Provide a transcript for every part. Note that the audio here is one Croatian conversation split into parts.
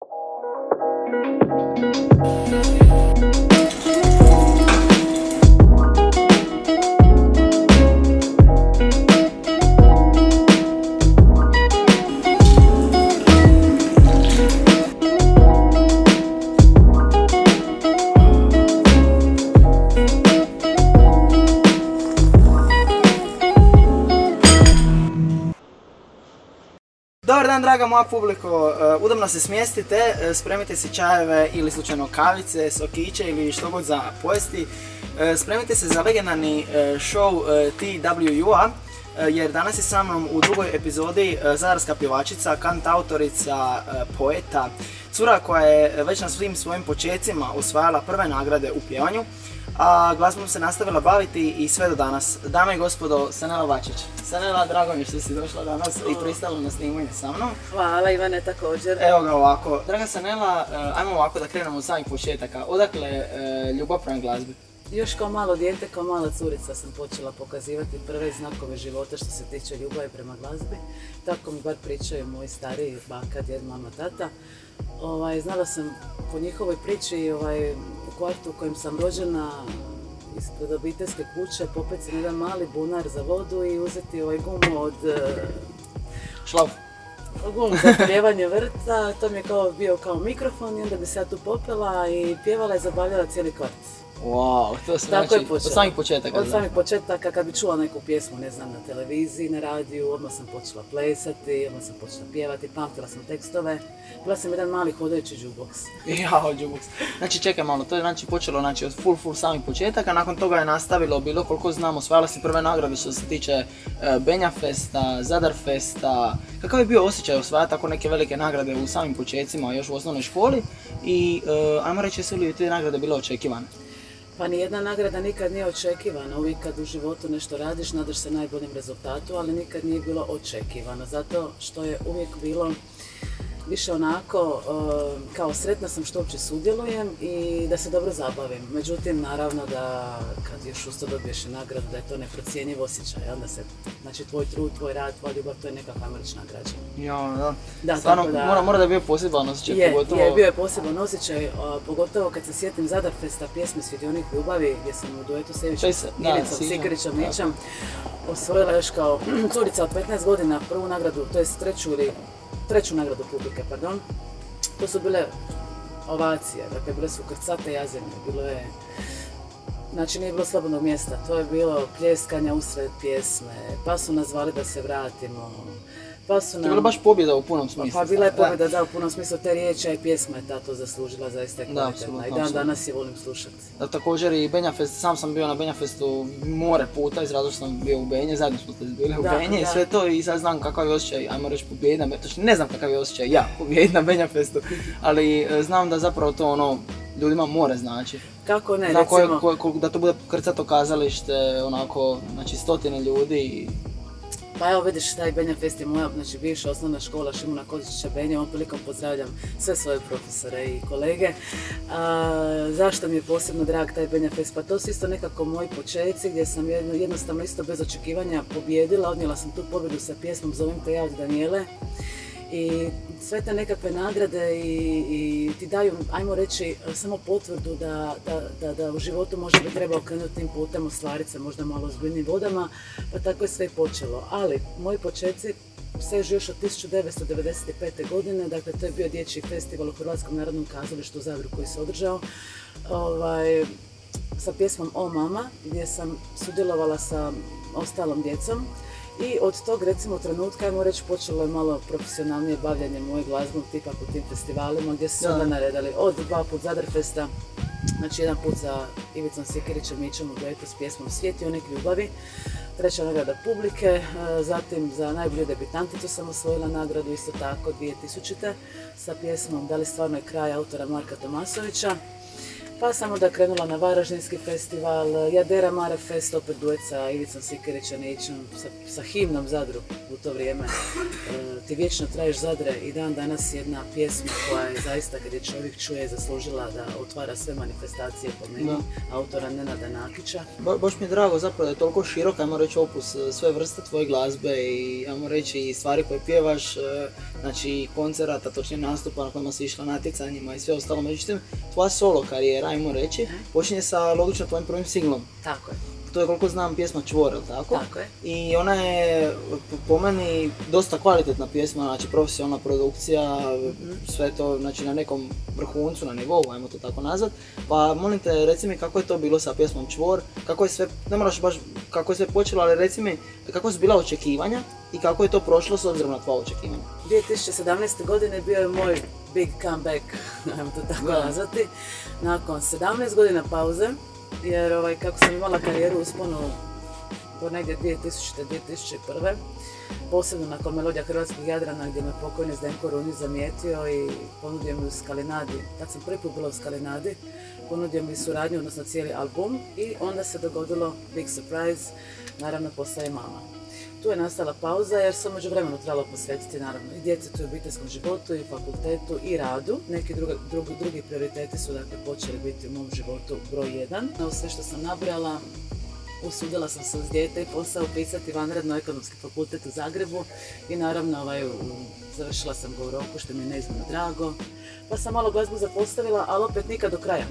Dobar dan draga moja publiko, E, udobno se smjestite, e, spremite si čajeve ili slučajno kavice, sokiće ili što god za pojesti. E, Spremite se za legendarni show TWU-a jer danas je sa mnom u drugoj epizodi zadarska pjevačica, kantautorica, e, poeta, cura koja je već na svim svojim počecima osvajala prve nagrade u pjevanju, a glazbom se nastavila baviti i sve do danas. Dame i gospodo, Sanela Vačić. Sanela, drago mi što si došla danas i pristala na snimanje sa mnom. Hvala Ivane također. Evo ga ovako, draga Sanela, e, ajmo ovako da krenemo od samih početaka. Odakle e, ljubav prema glazbi? Još kao malo dijete, kao mala curica sam počela pokazivati prve znakove života što se tiče ljubavi prema glazbi. Tako mi bar pričaju moji stariji, baka, djed, mama, tata. Ovaj, znala sam po njihovoj priči ovaj, kvartu u kojem sam rođena ispred obiteljske kuće popeci jedan mali bunar za vodu i uzeti ovaj gumu od eh, Šlauf. gum za pjevanje vrta, to mi je kao bio kao mikrofon i onda bi se ja tu popela i pjevala i zabavljala cijeli kvart. Wow, to se Tako je znači, od samih početaka. Od samih početaka kad bi čula neku pjesmu, ne znam, na televiziji, na radiju, odmah sam počela plesati, odmah sam počela pjevati, pamtila sam tekstove. Bila sam jedan mali hodajući jukebox. Jao, Džubuks. Znači čekaj malo, to je znači počelo znači, od full full samih početaka, nakon toga je nastavilo bilo koliko znamo, osvajala si prve nagrade što se tiče e, Benja Festa, Zadar Festa. Kakav je bio osjećaj osvajati tako neke velike nagrade u samim početcima, još u osnovnoj školi i e, ajmo reći jesu li te nagrade bile očekivane? Pa nijedna nagrada nikad nije očekivana. Uvijek kad u životu nešto radiš, nadaš se najboljem rezultatu, ali nikad nije bilo očekivano. Zato što je uvijek bilo više onako e, kao sretna sam što uopće sudjelujem i da se dobro zabavim. Međutim, naravno da kad još uz to dobiješ nagradu, da je to neprocjenjiv osjećaj. Onda se, znači tvoj trud, tvoj rad, tvoja ljubav, to je nekakva ajmo reći nagrađena. Ja, da. Da, Stvarno, da- mora, mora da je bio poseban osjećaj, Je, pogotovo... je, bio je poseban osjećaj, a, pogotovo kad se sjetim Zadarfesta pjesme Svjedionik ljubavi, gdje sam u duetu s Evićem, Sikirićem, tako. Mićem, osvojila još kao curica od 15 godina prvu nagradu, to jest treću ili treću nagradu publike, pardon. To su bile ovacije, dakle bile su krcate jazemlje, bilo je Znači nije bilo slobodnog mjesta, to je bilo pljeskanja usred pjesme, pa su nas zvali da se vratimo, pa su To nam... je bila baš pobjeda u punom smislu. Pa bila je Da. pobjeda, da, u punom smislu te riječi, a i pjesma je ta to zaslužila, zaista je kvalitetna. I dan danas je volim slušati. Da, također i Benja Fest, sam sam bio na Benja Festu more puta iz razloga sam bio u Benje, zajedno smo bili u Da, Benje i sve to i sad znam kakav je osjećaj, ajmo reći pobijediti na točno ne znam kakav je osjećaj ja pobijediti na Benja Festu, ali e, znam da zapravo to ono ljudima more znači. Kako ne, recimo, koje- da to bude krcato kazalište, onako, znači stotine ljudi i pa evo vidiš taj Benja Fest je moja, znači bivša osnovna škola Šimuna Kozića Benja, ovom prilikom pozdravljam sve svoje profesore i kolege. Zašto mi je posebno drag taj Benja Fest? Pa to su isto nekako moji počeci gdje sam jedno, jednostavno isto bez očekivanja pobjedila, odnijela sam tu pobjedu sa pjesmom Zovem te ja od Danijele. I sve te nekakve nagrade i, i ti daju, ajmo reći, samo potvrdu da, da, da, da u životu možda bi trebao krenuti tim putem, ostvariti se možda malo ozbiljnim vodama, pa tako je sve počelo. Ali, moji početci sežu još od 1995. godine, dakle to je bio dječji festival u Hrvatskom narodnom kazalištu u Zadru koji se održao. Ovaj, sa pjesmom O mama, gdje sam sudjelovala sa ostalom djecom. I od tog recimo trenutka, ajmo reći, počelo je malo profesionalnije bavljanje moje glazbom, tipa po tim festivalima gdje su onda naredali od dva put Zadarfesta, znači jedan put za Ivicom Sikirićem Mićem u duetu s pjesmom Svijet i onek ljubavi, treća nagrada publike, e, zatim za najbolju debitanticu sam osvojila nagradu isto tako 2000. sa pjesmom Da li stvarno je kraj autora Marka Tomasovića. Pa sam onda krenula na Varaždinski festival, Jadera Mare Fest, opet duet sa Ivicom Sikirićem Nićem, sa, sa himnom Zadru u to vrijeme, e, Ti vječno traješ Zadre i dan danas jedna pjesma koja je zaista kad je čovjek čuje zaslužila da otvara sve manifestacije po meni, autora Nenada Nakića. Ba, baš mi je drago zapravo da je toliko širok, ajmo reći opus e, sve vrste tvoje glazbe i ajmo reći i stvari koje pjevaš, znači koncerata, točnije nastupa na kojima si išla natjecanjima i sve ostalo. Međutim, tvoja solo karijera, ajmo reći, počinje sa logično tvojim prvim singlom. Tako je to je koliko znam pjesma Čvor, tako? Tako je. I ona je po meni dosta kvalitetna pjesma, znači profesionalna produkcija, mm sve to znači na nekom vrhuncu, na nivou, ajmo to tako nazvat. Pa molim te, reci mi kako je to bilo sa pjesmom Čvor, kako je sve, ne moraš baš kako je sve počelo, ali reci mi kako su bila očekivanja i kako je to prošlo s obzirom na tvoje očekivanja. 2017. godine bio je moj big comeback, ajmo to tako nazvati. Nakon 17 godina pauze, jer ovaj, kako sam imala karijeru usponu po negdje 2000. 2001. Posebno nakon Melodija Hrvatskog Jadrana gdje me pokojni Zdenko Runi zamijetio i ponudio mi u Skalinadi. Tad sam prvi put bila u Skalinadi, ponudio mi suradnju, odnosno cijeli album i onda se dogodilo Big Surprise, naravno postaje mama. Tu je nastala pauza jer sam među vremenu trebalo posvetiti naravno i djetetu i obiteljskom životu i fakultetu i radu. Neki drugi prioriteti su dakle počeli biti u mom životu broj jedan. Ovo sve što sam nabrala, usudila sam se uz dijete i posao upisati vanredno ekonomski fakultet u Zagrebu i naravno ovaj, završila sam ga u roku što mi je neizmjerno drago. Pa sam malo glazbu zapostavila, ali opet nikad do kraja.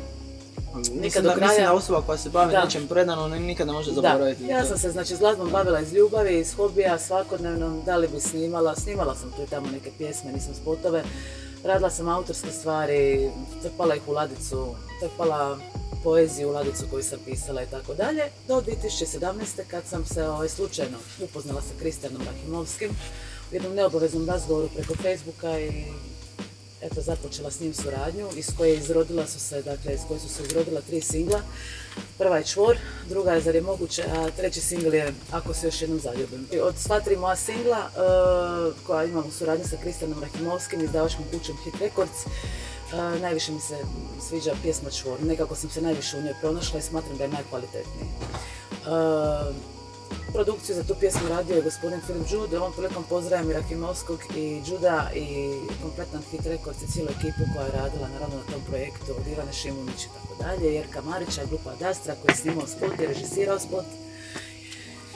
Nikad do kraja... Mislim osoba koja se bavi nečem predano nikad ne može zaboraviti. Da, ja sam se znači s glazbom bavila iz ljubavi, iz hobija, svakodnevno, da li bi snimala, snimala sam tu i tamo neke pjesme, nisam spotove, radila sam autorske stvari, trpala ih u ladicu, trpala poeziju u ladicu koju sam pisala i tako dalje, do 2017. kad sam se ovaj, slučajno upoznala sa Kristijanom Rahimovskim u jednom neobaveznom razgovoru preko Facebooka i eto, započela s njim suradnju, iz koje izrodila su se, dakle, iz koje su se izrodila tri singla. Prva je Čvor, druga je Zar je moguće, a treći singl je Ako se još jednom zaljubim. Od sva tri moja singla, uh, koja imam u suradnji sa Kristijanom Rahimovskim, izdavačkom kućom Hit Records, uh, najviše mi se sviđa pjesma Čvor. Nekako sam se najviše u njoj pronašla i smatram da je najkvalitetniji. Uh, Produkciju za tu pjesmu radio je gospodin Filip Đud, ovom prilikom pozdravljam i Rakimovskog i Đuda i kompletan Hit Records i cijelu ekipu koja je radila naravno na tom projektu od Ivane Šimunić i tako dalje, Jerka Marića, grupa Dastra koji je snimao spot i režisirao spot.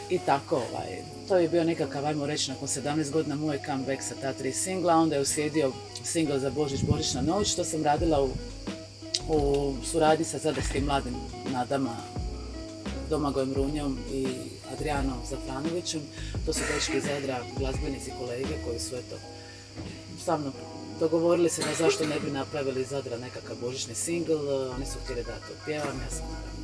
I tako, ovaj, to je bio nekakav, ajmo reći, nakon 17 godina moj comeback sa ta tri singla, onda je uslijedio single za Božić, Božićna noć, što sam radila u, u suradnji sa zadarskim mladim nadama, Domagojem Runjom i Adrijanom Zafranovićem. To su dečki iz Zadra, glazbenici kolege koji su eto sa mnom dogovorili se da zašto ne bi napravili iz Zadra nekakav božićni singl. Oni su htjeli da to pjevam, ja sam naravno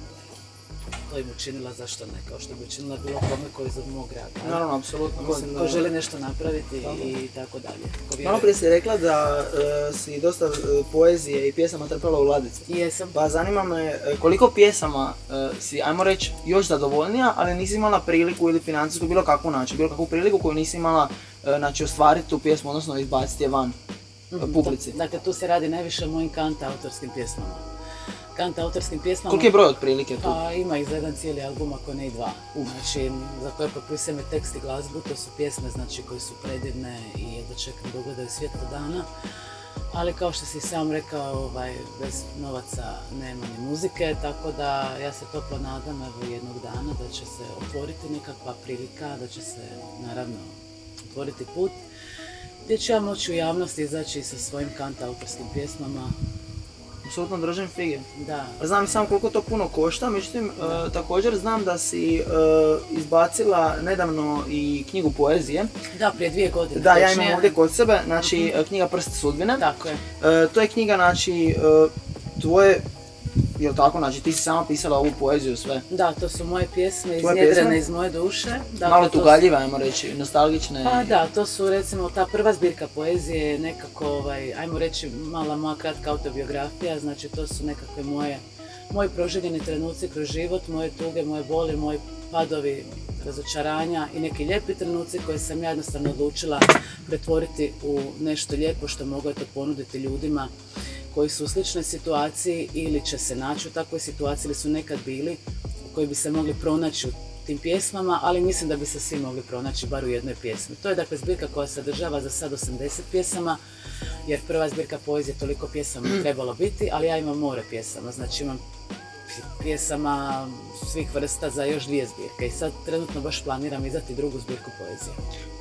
to im učinila, zašto ne, kao što bi učinila bilo kome koji iz mog grada. Naravno, apsolutno. Ko, ko želi nešto napraviti i tako dalje. Malo prije si rekla da uh, si dosta uh, poezije i pjesama trpala u ladici. Jesam. Pa zanima me uh, koliko pjesama si, ajmo reći, još zadovoljnija, ali nisi imala priliku ili financijsku, bilo kakvu način, bilo kakvu priliku koju nisi imala znači, ostvariti tu pjesmu, odnosno izbaciti je van mhm, publici. Dakle, tu se radi najviše o mojim kanta autorskim pjesmama kanta autorskim pjesmama. Koliki je broj otprilike tu? Pa ima ih za jedan cijeli album, ako ne i dva. Znači, za koje potpisujem tekst i glazbu, to su pjesme znači, koje su predivne i jedva čekam da ugledaju svjetlo dana. Ali kao što si sam rekao, ovaj, bez novaca nema ni muzike, tako da ja se toplo nadam evo jednog dana da će se otvoriti nekakva prilika, da će se naravno otvoriti put gdje ću ja moći u javnosti izaći sa svojim kanta autorskim pjesmama apsolutno držim fige. Da. Znam samo koliko to puno košta, međutim e, također znam da si e, izbacila nedavno i knjigu poezije. Da, prije dvije godine. Da, ja imam ovdje kod sebe, znači uh knjiga Prst sudbine. Tako je. to je knjiga, znači, tvoje Jel tako, znači ti si sama pisala ovu poeziju sve? Da, to su moje pjesme iznjedrene iz moje duše. Dakle, Malo tugaljive, ajmo reći, nostalgične. Pa da, to su recimo ta prva zbirka poezije, nekako, ovaj, ajmo reći, mala moja kratka autobiografija, znači to su nekakve moje, moji proživljeni trenuci kroz život, moje tuge, moje boli, moji padovi, razočaranja i neki lijepi trenuci koje sam ja jednostavno odlučila pretvoriti u nešto lijepo što mogu to ponuditi ljudima koji su u sličnoj situaciji ili će se naći u takvoj situaciji ili su nekad bili koji bi se mogli pronaći u tim pjesmama, ali mislim da bi se svi mogli pronaći bar u jednoj pjesmi. To je dakle zbirka koja sadržava za sad 80 pjesama, jer prva zbirka poezije toliko pjesama trebalo biti, ali ja imam more pjesama, znači imam pjesama svih vrsta za još dvije zbirke i sad trenutno baš planiram izdati drugu zbirku poezije.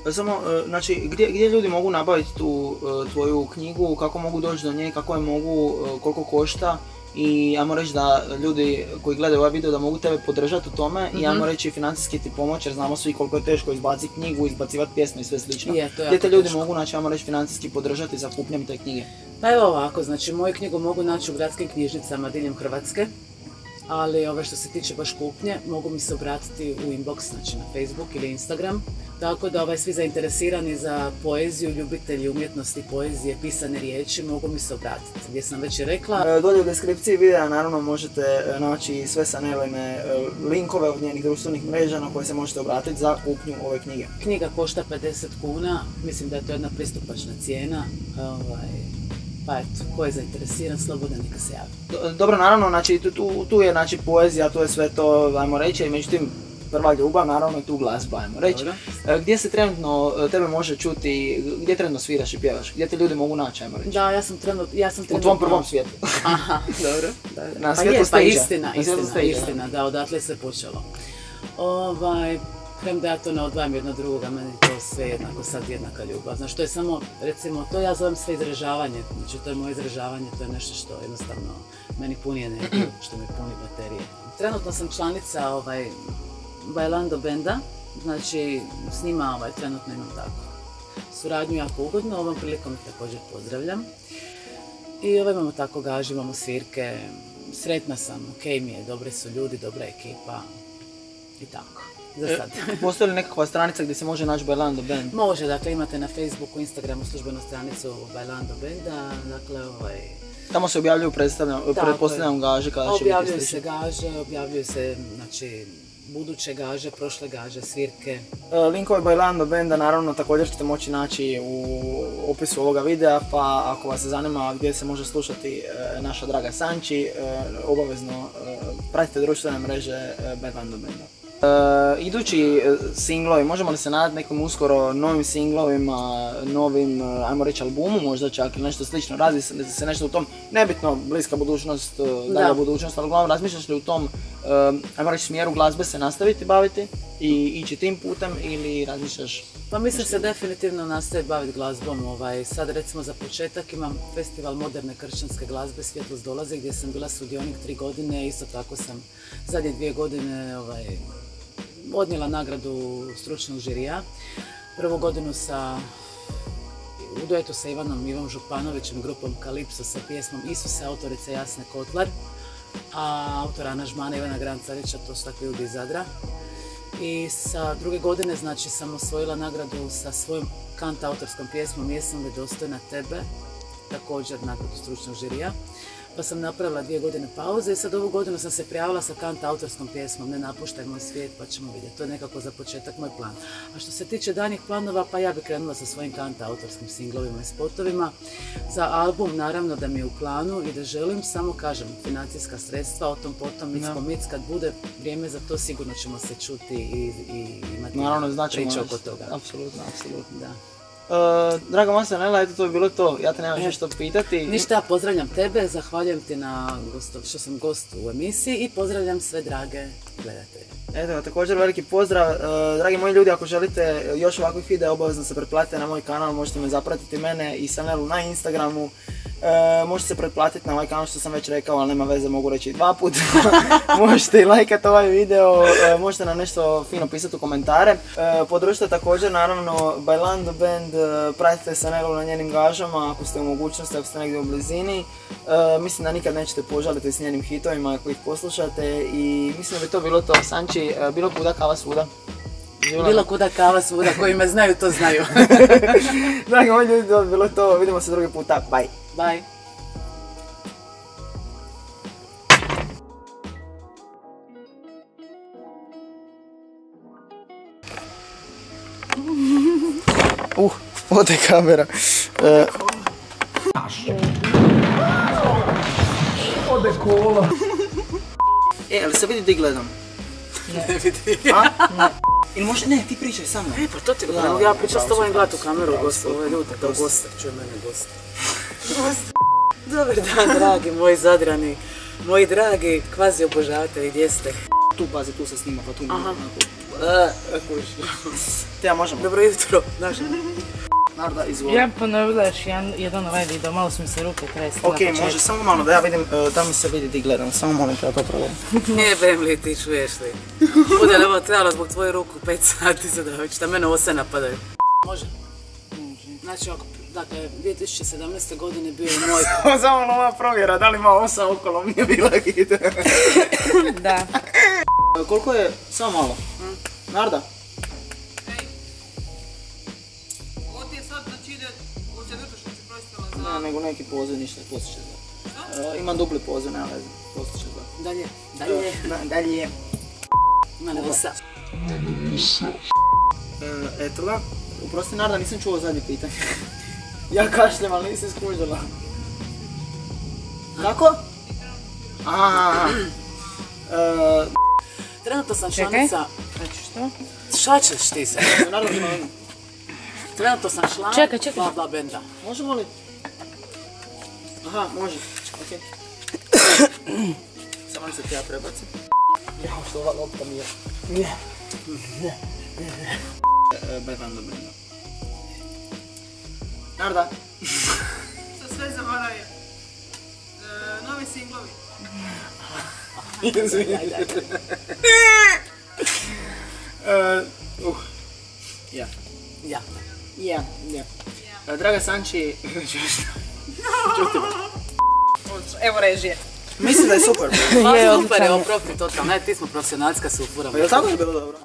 Pa samo, e, znači, gdje, gdje ljudi mogu nabaviti tu e, tvoju knjigu, kako mogu doći do nje, kako je mogu, e, koliko košta i ajmo reći da ljudi koji gledaju ovaj video da mogu tebe podržati u tome i ajmo reći financijski ti pomoći jer znamo svi koliko je teško izbaciti knjigu, izbacivati pjesme i sve slično. Je, to je Gdje te ljudi teško. mogu naći, ajmo reći, financijski podržati za kupnjom te knjige? Pa evo ovako, znači moju knjigu mogu naći u gradskim knjižnicama diljem Hrvatske, ali ove što se tiče baš kupnje, mogu mi se obratiti u inbox, znači na Facebook ili Instagram. Tako da ovaj, svi zainteresirani za poeziju, ljubitelji umjetnosti, poezije, pisane riječi, mogu mi se obratiti. Gdje sam već i rekla, E, Dolje u deskripciji videa naravno možete e, naći sve Saneline e, linkove od njenih društvenih mreža na koje se možete obratiti za kupnju ove knjige. knjiga košta 50 kuna, mislim da je to jedna pristupačna cijena. Ovaj, pa eto, ko je zainteresiran, slobodno neka se javi. Do- Dobro, naravno, znači tu, tu, tu je znači poezija, tu je sve to, ajmo reći, međutim prva ljubav, naravno tu glazba, ajmo reći. Dobro. E, Gdje se trenutno e, tebe može čuti, gdje trenutno sviraš i pjevaš, gdje te ljudi mogu naći, ajmo reći? Da, ja sam trenutno, ja sam U trenutno... tvom prvom svijetu. Aha, dobro. dobro. Na pa je, pa istina, Na istina, da. istina, da, odatle se počelo. Ovaj, premda ja to ne odvajam jedno drugoga, meni to sve jednako, sad jednaka ljubav. Znaš, to je samo, recimo, to ja zovem sve izražavanje, znači to je moje izražavanje, to je nešto što jednostavno meni puni energiju, što mi puni baterije. Trenutno sam članica ovaj, Bailando benda, znači s njima ovaj, trenutno imam tako suradnju jako ugodno, ovom prilikom ih također pozdravljam. I ovaj imamo tako gaži, imamo svirke, sretna sam, ok mi je, dobre su ljudi, dobra ekipa i tako. Za E, sad. Postoji li nekakva stranica gdje se može naći Bailando Band? Može, dakle imate na Facebooku, Instagramu službenu stranicu Bailando Benda, dakle ovaj, Tamo se objavljuju pretpostavljam gaže kada će biti objavljuju se strične. gaže, objavljuju se znači, buduće gaže, prošle gaže, svirke. E, Linkove Bailando Benda naravno također ćete moći naći u opisu ovoga videa, pa ako vas zanima gdje se može slušati e, naša draga Sanči, obavezno pratite društvene mreže Bailando Benda. E, idući e, singlovi, možemo li se nadati nekom uskoro novim singlovima, novim, e, ajmo reći albumu možda čak ili nešto slično, radi se, se nešto u tom, nebitno bliska budućnost, dalja Da. budućnost, ali uglavnom razmišljaš li u tom, e, ajmo reći smjeru glazbe se nastaviti baviti i ići tim putem ili razmišljaš Pa mislim se definitivno nastaviti baviti glazbom. Ovaj, sad recimo za početak imam festival moderne kršćanske glazbe Svjetlost dolazi gdje sam bila sudionik tri godine. Isto tako sam zadnje dvije godine ovaj, odnijela nagradu stručnog žirija. Prvu godinu sa u duetu sa Ivanom Ivom Županovićem, grupom Kalipso sa pjesmom Isuse, autorice Jasne Kotlar, a autora aranžmana Ivana Grancarića, to su takvi ljudi iz Zadra. I sa druge godine znači sam osvojila nagradu sa svojom kant autorskom pjesmom Jesam li dostojna tebe, također nagradu stručnog žirija. Pa sam napravila dvije godine pauze i sad ovu godinu sam se prijavila sa kant autorskom pjesmom Ne napuštaj moj svijet pa ćemo vidjeti. To je nekako za početak moj plan. A što se tiče danjih planova pa ja bi krenula sa svojim kant autorskim singlovima i spotovima. Za album naravno da mi je u planu i da želim, samo kažem, financijska sredstva, o tom potom mic po mic, kad bude vrijeme za to sigurno ćemo se čuti i, i imati Naravno, značimo priče nešto. oko toga. Apsolutno, apsolutno. Da. E, draga moja Nela, eto to je bilo to. Ja te nemam E. što pitati. Ništa, ja pozdravljam tebe, zahvaljujem ti na gostov, što sam gost u emisiji i pozdravljam sve drage gledatelje. Eto, također veliki pozdrav. E, dragi moji ljudi, ako želite još ovakvih videa, obavezno se pretplatite na moj kanal, možete me zapratiti mene i Sanelu na Instagramu. E, možete se pretplatiti na ovaj kanal što sam već rekao, ali nema veze, mogu reći dva puta. možete i lajkati ovaj video, e, možete nam nešto fino pisati u komentare. E, podržite također naravno Bailando Band, e, pratite Sanelu na njenim gažama ako ste u mogućnosti, ako ste negdje u blizini. Mislim da nikad nećete požaliti s njenim hitovima ako ih poslušate i mislim da bi to bilo to. Sanči, bilo kuda kava svuda. Bilo kuda kava svuda, koji me znaju to znaju. Dragi moji ljudi, to bilo to. Vidimo se drugi puta. Bye. Bye. Uh, ode kamera. E, Ode kola. e, ali se vidi di gledam. Ne vidi. A? Ili može, ne, ti pričaj sa mnom. E, pa to ti, Da, mogu ja pričat s tobom i si, gledat u kameru, goste, ove ljude, kao goste. čuj mene goste. Dobar dan, dragi moji zadrani, moji dragi kvazi obožavatelji, gdje ste? Tu, pazi, tu se snima, pa tu ne. Aha. E, kužiš. Te ja možemo. Dobro jutro, znaš. Narda, izvoli. Ja ponovila još jedan, jedan ovaj video, malo su mi se ruke tresle Ok, može, samo malo da ja vidim, e, da mi se vidi di gledam, samo molim te da to provjerim. Jebem li ti, čuješ li? Bude li ovo trebalo zbog tvoje ruku 5 sati za da da mene ose napadaju. Može? Znači, ako, dakle, 2017. godine bio je moj... Samo malo ova provjera, da li ima osa okolo, mi je bila hit. Da. Koliko je, samo malo. Narda? Nego neki poziv, ništa, poslije će zvati. E, imam dupli poziv, nema veze, poslije će zvati. Dalje, dalje, Da, dalje. ima ne osa. E, Etula, uprosti Narda, nisam čuo zadnje pitanje. ja kašljem, ali nisam skužila. Kako? Aha, e, Trenutno sam Čekaj. članica... Znači što? Šta ćeš ti se? Narda, ima- Trenutno sam član Čekaj, čekaj. Bla Bla benda. možemo li? Aha, može, okej. Samo da se ti ja prebacim. Ja, što ova lopta mi je... Ne, ne, ne. Bevan dobro. Narda, Što sve zavaraju. E, novi singlovi. E, uh, ja. Ja. Ja, ja. E, Draga Sanči, Evo režije. mislim da je super. Pa Je, super, evo je. profi totalno, ne, ti smo profesionalska se ufuramo. Pa je li tako je bilo dobro?